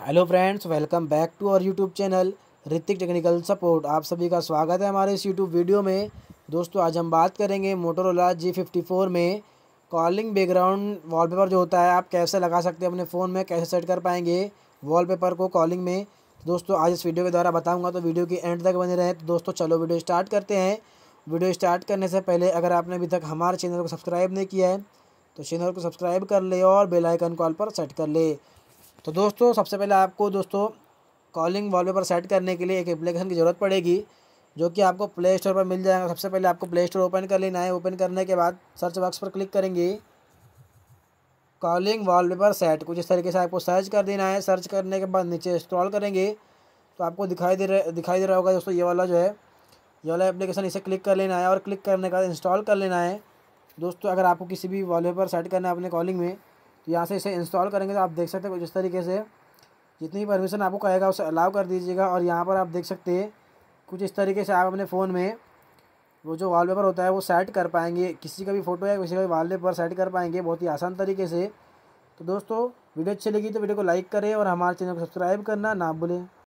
Hello friends, welcome back to our YouTube channel Hrithik technical support. आप सभी का स्वागत है हमारे इस यूट्यूब वीडियो में। दोस्तों, आज हम बात करेंगे मोटोरोला जी फिफ्टी फोर में कॉलिंग बैकग्राउंड वॉलपेपर जो होता है, आप कैसे लगा सकते हैं अपने फ़ोन में, कैसे सेट कर पाएँगे वॉलपेपर को कॉलिंग में। दोस्तों, आज इस वीडियो के द्वारा बताऊँगा तो वीडियो की एंड तक बने रहें। तो दोस्तों, चलो वीडियो स्टार्ट करते हैं। वीडियो स्टार्ट करने से पहले, अगर आपने अभी तक हमारे चैनल को सब्सक्राइब नहीं किया है तो चैनल को सब्सक्राइब कर ले और बेल आइकन कॉल पर सेट कर ले। तो दोस्तों, सबसे पहले आपको दोस्तों कॉलिंग वॉलपेपर सेट करने के लिए एक एप्लीकेशन की ज़रूरत पड़ेगी, जो कि आपको प्ले स्टोर पर मिल जाएगा। सबसे पहले आपको प्ले स्टोर ओपन कर लेना है। ओपन करने के बाद सर्च बॉक्स पर क्लिक करेंगे। कॉलिंग वॉलपेपर सेट कुछ इस तरीके से आपको सर्च कर देना है। सर्च करने के बाद नीचे इंस्टॉल करेंगे तो आपको दिखाई दे रहा, दिखाई दे रहा होगा दोस्तों, ये वाला जो है, ये वाला एप्लीकेशन इसे क्लिक कर लेना है और क्लिक करने के बाद इंस्टॉल कर लेना है। दोस्तों, अगर आपको किसी भी वॉलपेपर सेट करना है अपने कॉलिंग में यहाँ से इसे इंस्टॉल करेंगे तो आप देख सकते हो जिस तरीके से। जितनी परमिशन आपको कहेगा उसे अलाउ कर दीजिएगा और यहाँ पर आप देख सकते हैं कुछ इस तरीके से आप अपने फ़ोन में वो जो वॉलपेपर होता है वो सेट कर पाएँगे। किसी का भी फ़ोटो या किसी का भी वॉलपेपर सेट कर पाएँगे बहुत ही आसान तरीके से। तो दोस्तों, वीडियो अच्छी लगी तो वीडियो को लाइक करें और हमारे चैनल को सब्सक्राइब करना ना भूलें।